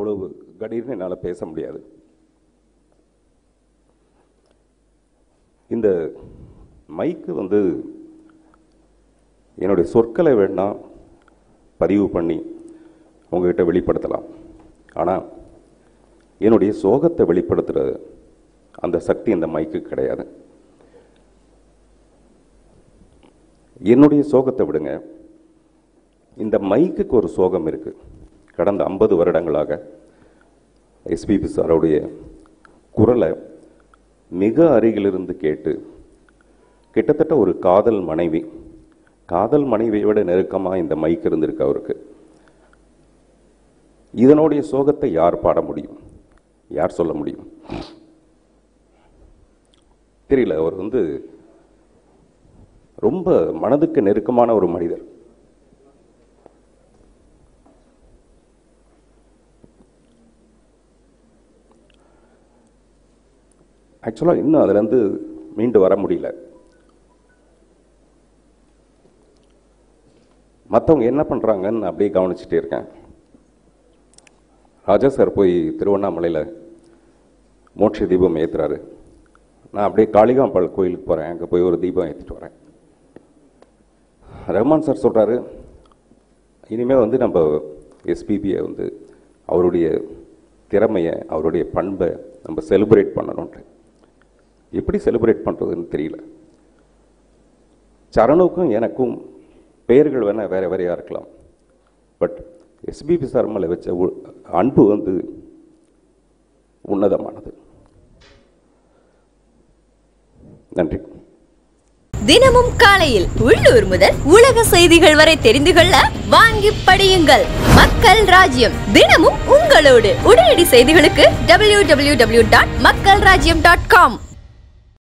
அவ்வளவு கடீர்னு என்னால் பேச முடியாது. இந்த மைக்கு வந்து என்னுடைய சொற்களை வேணால் பதிவு பண்ணி உங்ககிட்ட வெளிப்படுத்தலாம். ஆனால் என்னுடைய சோகத்தை வெளிப்படுத்துகிற அந்த சக்தி இந்த மைக்கு கிடையாது. என்னுடைய சோகத்தை விடுங்க. இந்த மைக்குக்கு ஒரு சோகம் இருக்குது கடந்த ஐம்பது வருடங்களாக எஸ்பிபி சாருடைய குரலை மிக அருகிலிருந்து கேட்டு கிட்டத்தட்ட ஒரு காதல் மனைவி காதல் மனைவியை விட நெருக்கமாக இந்த மைக் இருந்திருக்கு அவருக்கு. இதனுடைய சோகத்தை யார் பாட முடியும்? யார் சொல்ல முடியும்? தெரியல அவர் வந்து ரொம்ப மனதுக்கு நெருக்கமான ஒரு மனிதர். ஆக்சுவலாக இன்னும் அதுலேருந்து மீண்டு வர முடியல. மற்றவங்க என்ன பண்ணுறாங்கன்னு அப்படியே கவனிச்சுட்டே இருக்கேன். ராஜா சார் போய் திருவண்ணாமலையில் மோட்ச தீபம் ஏற்றுறாரு நான் அப்படியே காளிகாம்பாள் கோயிலுக்கு போகிறேன் அங்கே போய் ஒரு தீபம் ஏற்றிட்டு வரேன். ரஹ்மான் சார் சொல்கிறாரு இனிமேல் வந்து நம்ம எஸ்பிபியை வந்து அவருடைய திறமையை அவருடைய பண்பை நம்ம செலிப்ரேட் பண்ணணுன்ட்டு எப்படி செலிப்ரேட் பண்ணுறதுன்னு தெரியல. சரணுக்கும் எனக்கும் பெயர்கள் வேணால் வேறு வேறையாக இருக்கலாம். பட் எஸ்பிபி சார் மேலே வச்ச உ- அன்பு வந்து உன்னதமானது. நன்றி. தினமும் காலையில் உள்ளூர் முதல் உலக செய்திகள் வரை தெரிந்து கொள்ள வாங்கி படியுங்கள். மக்கள் ராஜ்யம் தினமும் உங்களோடு உடனடி செய்திகளுக்கு www.மக்கள்ராஜ்யம்.com டாட் மக்கள் ராஜ்யம் டாட் காம்